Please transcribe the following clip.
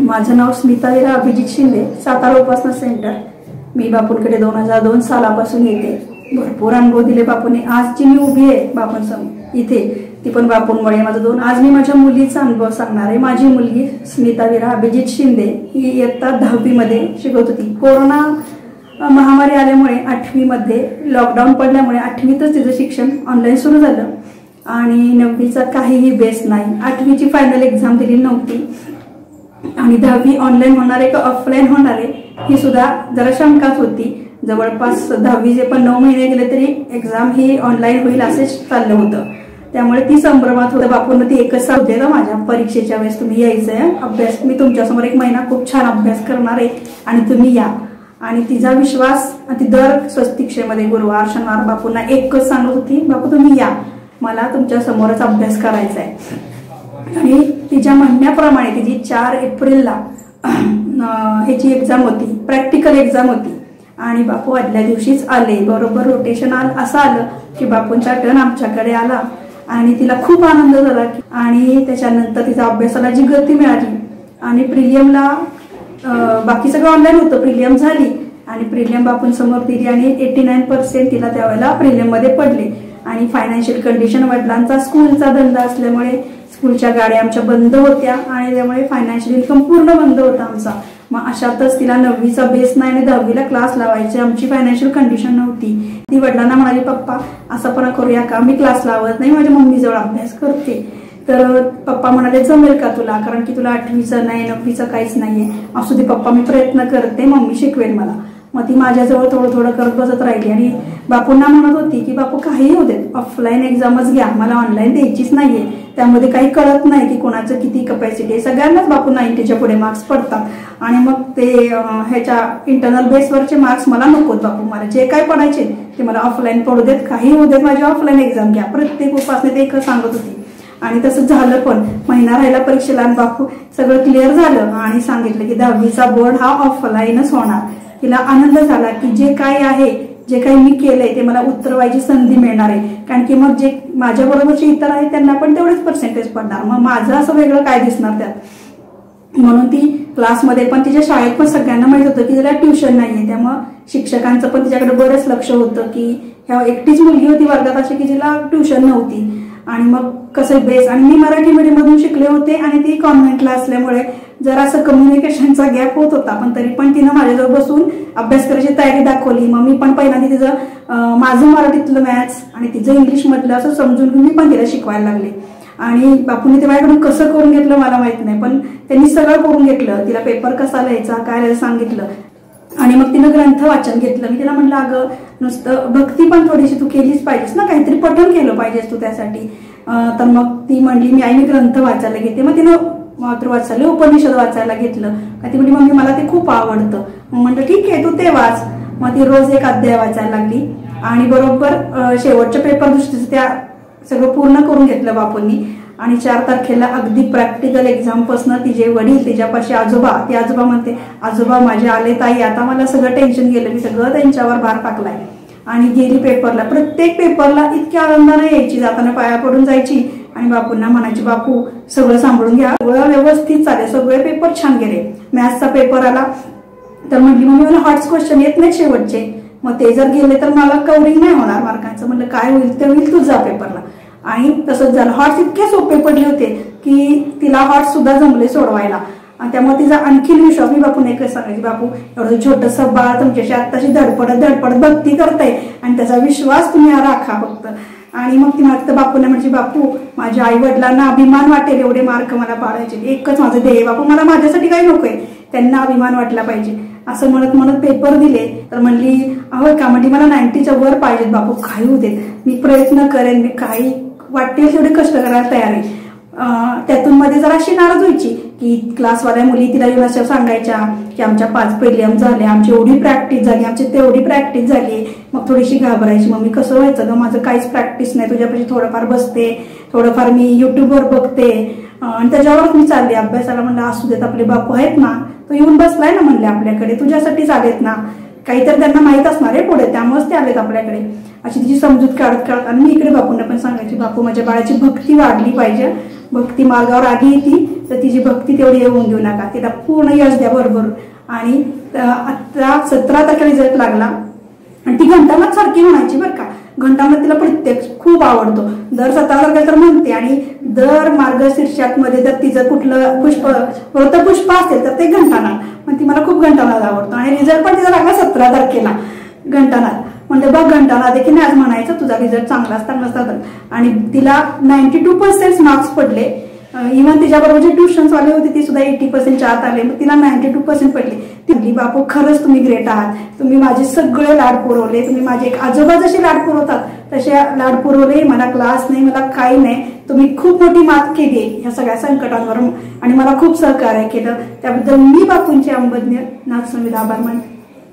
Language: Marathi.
माझं नाव स्मिता विरा अभिजित शिंदे सातारा उपासना सेंटर. मी बापूंकडे दोन हजार दोन सालापासून येते. भरपूर अनुभव दिले बापूने. आज जी मी उभी आहे बापूंसम इथे ती पण बापूंमुळे. माझं दोन आज मी माझ्या मुलीचा अनुभव सांगणार आहे. माझी मुलगी स्मिता विरा अभिजित शिंदे ही इयत्ता दहावीमध्ये शिकवत होती. कोरोना महामारी आल्यामुळे आठवीमध्ये लॉकडाऊन पडल्यामुळे आठवीतच तिचं शिक्षण ऑनलाईन सुरू झालं. आणि नववीचा काहीही बेस नाही. आठवीची फायनल एक्झाम दिली नव्हती. आणि दहावी ऑनलाईन होणार आहे का ऑफलाईन होणार आहे ही सुद्धा जरा शंकाच होती. जवळपास दहावीचे पण नऊ महिने गेले तरी एक्झाम ही ऑनलाईन होईल असेच चाललं होतं. त्यामुळे ती संभ्रमात होतं. बापून ती एकच होते का माझ्या परीक्षेच्या वेळेस तुम्ही यायचं आहे. अभ्यास मी तुमच्यासमोर एक महिना खूप छान अभ्यास करणार आहे आणि तुम्ही या. आणि तिचा विश्वास ती दर स्वस्तिक्षेमध्ये गुरुवार शनिवार बापूंना एकच सांगत होती बापू तुम्ही या. मला तुमच्या समोरच अभ्यास करायचा आहे. आणि तिच्या म्हणण्याप्रमाणे तिची चार एप्रिलला ह्याची एक्झाम होती प्रॅक्टिकल एक्झाम होती. आणि बापू आदल्या दिवशीच आले. बरोबर रोटेशन आलं असं आलं की बापूंचा टर्न आमच्याकडे आला. आणि तिला खूप आनंद झाला आणि त्याच्यानंतर तिचा अभ्यासाला जी गती मिळाली. आणि प्रिलियमला बाकी सगळं ऑनलाईन होतं. प्रिलियम झाली. आणि प्रिलियम बापूंसमोर दिली आणि एटी नाईन पर्सेंट तिला त्यावेळेला प्रिलियममध्ये पडले. आणि फायनान्शियल कंडिशन वडिलांचा स्कूलचा धंदा असल्यामुळे स्कूलच्या गाड्या आमच्या बंद होत्या आणि त्यामुळे फायनान्शियल इन्कम पूर्ण बंद होता आमचा. मग अशातच तिला नववीचा बेस नाही आणि दहावीला क्लास लावायचे आमची फायनान्शियल कंडिशन नव्हती. ती वडिलांना म्हणाली पप्पा असं पण करूया का? मी क्लास लावत नाही माझ्या मम्मीजवळ अभ्यास करते. तर पप्पा म्हणाले जमेल का तुला? कारण की तुला आठवीचं नाही नववीचं काहीच नाहीये. असू दे पप्पा मी प्रयत्न करते मम्मी शिकवेल मला. मग ती माझ्याजवळ थोडं थोडं करत बसत राहिली. आणि बापूंना म्हणत होती की बापू काहीही होते ऑफलाईन एक्झामच घ्या. मला ऑनलाईन द्यायचीच नाहीये. त्यामध्ये काही कळत नाही की कोणाचं किती कपॅसिटी आहे. सगळ्यांनाच बापू नाईन्टीच्या पुढे मार्क्स पडतात. आणि मग ते ह्याच्या इंटरनल बेसवरचे मार्क्स मला नकोत बापू. मला जे काय पडायचे ते मला ऑफलाईन पडू देत. काही होऊ देत माझी ऑफलाईन एक्झाम घ्या. प्रत्येक उपासने ते एकच सांगत होती. आणि तसं झालं पण. महिना राहिला परीक्षेला आणि बापू सगळं क्लिअर झालं. आणि सांगितलं की दहावीचा बोर्ड हा ऑफलाईनच होणार. तिला आनंद झाला की जे काय आहे जे काही मी केलंय ते मला उतरवायची संधी मिळणार आहे. कारण की मग जे माझ्या बरोबरचे इतर आहेत त्यांना पण तेवढेच पर्सेंटेज पडणार. मग माझं असं वेगळं काय दिसणार त्यात? म्हणून ती क्लासमध्ये पण तिच्या शाळेत पण सगळ्यांना माहीत होतं की तिला ट्युशन नाहीये. त्यामुळं शिक्षकांचं पण तिच्याकडे बरंच लक्ष होतं की ह्या एकटीच मुलगी होती वर्गात अशी की तिला ट्युशन नव्हती. आणि मग कसं बेस आणि मी मराठी मीडियम शिकले होते आणि ती कॉन्व्हेंटला असल्यामुळे जरा असं कम्युनिकेशनचा गॅप होत होता. पण तरी पण तिनं माझ्याजवळ बसून अभ्यास करायची तयारी दाखवली. मग मी पण पहिल्यांदा तिचं माझं मराठीतलं मॅथ्स आणि तिचं इंग्लिश मधलं असं समजून मी पण तिला शिकवायला लागले. आणि बापूने ते माझ्याकडून कसं करून घेतलं मला माहीत नाही. पण त्यांनी सगळं करून घेतलं. तिला पेपर कसा लिहायचा काय सांगितलं. आणि मग तिनं ग्रंथ वाचन घेतलं. मी तिला म्हटलं अगं नुसतं भक्ती पण थोडीशी तू केलीच पाहिजेस ना. काहीतरी पठण केलं पाहिजेस तू त्यासाठी. तर मग ती म्हणली मी आईने ग्रंथ वाचायला घेते मग तिनं वाचायला उपनिषद वाचायला घेतलं. का ती म्हणजे मम्मी मला ते खूप आवडतं. मग म्हटलं ठीक आहे तू ते वाच. मग ती रोज एक अध्याय वाचायला लागली. आणि बरोबर शेवटच्या पेपर दृष्टीचं त्या सगळं पूर्ण करून घेतलं बापूंनी. आणि चार तारखेला अगदी प्रॅक्टिकल एक्झामपासून तिचे वडील तिच्यापाशी आजोबा ती आजोबा म्हणते आजोबा माझे आले ताई आता मला सगळं टेन्शन गेलं मी सगळं त्यांच्यावर भार टाकलाय. आणि गेली पेपरला प्रत्येक पेपरला इतक्या आनंदाने यायची जाताना पाया पडून जायची. आणि बापूंना म्हणायची बापू सगळं सांभाळून घ्या सगळं व्यवस्थित चालेल सगळे पेपर छान गेले. मॅथ्सचा पेपर आला. तर म्हटली मग मला हॉट्स क्वेश्चन येत नाही शेवटचे. मग ते जर गेले तर मला कवरिंग नाही होणार मार्कांचं. म्हणलं काय होईल ते होईल तुझा पेपरला आणि तसंच झालं. हॉर्स इतके सोपे पडले होते की तिला हॉर्स सुद्धा जमले सोडवायला. आणि त्यामुळे तिचा आणखीन विश्वास मी बापू नाही सांगायची बापू एवढं छोटस बाळ तुमच्याशी आत्ताशी धडपडत धडपडत भक्ती करताय आणि त्याचा विश्वास तुम्ही राखा फक्त. आणि मग ती मागतं बापूला म्हणजे बापू माझ्या आई वडिलांना अभिमान वाटेल एवढे मार्क मला पाडायचे. एकच माझं ध्येय बापू मला माझ्यासाठी काही नकोय त्यांना अभिमान वाटला पाहिजे. असं म्हणत म्हणत पेपर दिले. तर म्हणली अहो का म्हणजे मला नाईन्टीच्या वर पाहिजेत बापू. काही होते मी प्रयत्न करेन मी काही वाटतील तेवढे कष्ट करायला तयार आहे. त्यातून मध्ये जरा अशी नाराज व्हायची की क्लासवाल्या मुली तिला येऊन सांगायच्या की आमच्या पाच प्रिलियम झाले आमची एवढी प्रॅक्टिस झाली आमची तेवढी प्रॅक्टिस झाली. मग थोडीशी घाबरायची. मग मी कसं व्हायचं ग? माझं काहीच प्रॅक्टिस नाही. तुझ्यापाशी थोडंफार बसते थोडंफार मी युट्यूबवर बघते. आणि त्याच्यावरच मी चालले. अभ्यासाला म्हणलं असू देत आपले बापू आहेत ना तो येऊन बसलाय ना म्हणले आपल्याकडे. तुझ्यासाठीच आलेत ना. काहीतरी त्यांना माहीत असणार आहे पुढे. त्यामुळेच ते आलेत आपल्याकडे. अशी तिची समजूत काढत काढत आणि मी इकडे बापूंना पण सांगायची बापू माझ्या बाळाची भक्ती वाढली पाहिजे. भक्ती मार्गावर आली ती तर तिची भक्ती तेवढी येऊन देऊ नका. तिला पूर्ण यश द्या बरोबर. आणि आता सतरा तारखेला रिझल्ट लागला. आणि ती घंटानाथ सारखी म्हणायची बरं का. घंटानाथ तिला प्रत्येक खूप आवडतो. दर सतरा तारखेला तर म्हणते आणि दर मार्गशीर्षात मध्ये जर तिचं कुठलं पुष्प पुष्प असेल तर ते घंटानाथ पण ती मला खूप घंटानाथ आवडतो. आणि रिझल्ट पण तिचा लागला सतरा तारखेला. घंटानाथ म्हणजे बघ घंटाला देखील आज म्हणायचं. तुझा रिझल्ट चांगला असता नसता तर आणि तिला नाईन्टी टू पर्सेंट मार्क्स पडले. इव्हन तिच्याबरोबर जे ट्युशन्स वाले होते ती सुद्धा एटी पर्सेंटच्या आत आले. मग तिला नाईन्टी टू पर्सेंट पडले. ती बापू खरंच तुम्ही ग्रेट आहात. तुम्ही माझे सगळे लाड पुरवले. तुम्ही माझे एक आजोबा जसे लाड पुरवतात तसे लाड पुरवले. मला क्लास नाही मला काही नाही. तुम्ही खूप मोठी मात केली ह्या सगळ्या संकटांवर आणि मला खूप सहकार्य केलं. त्याबद्दल मी बापूंचे अंबज्ञ नाथ संविधा आभार मानते.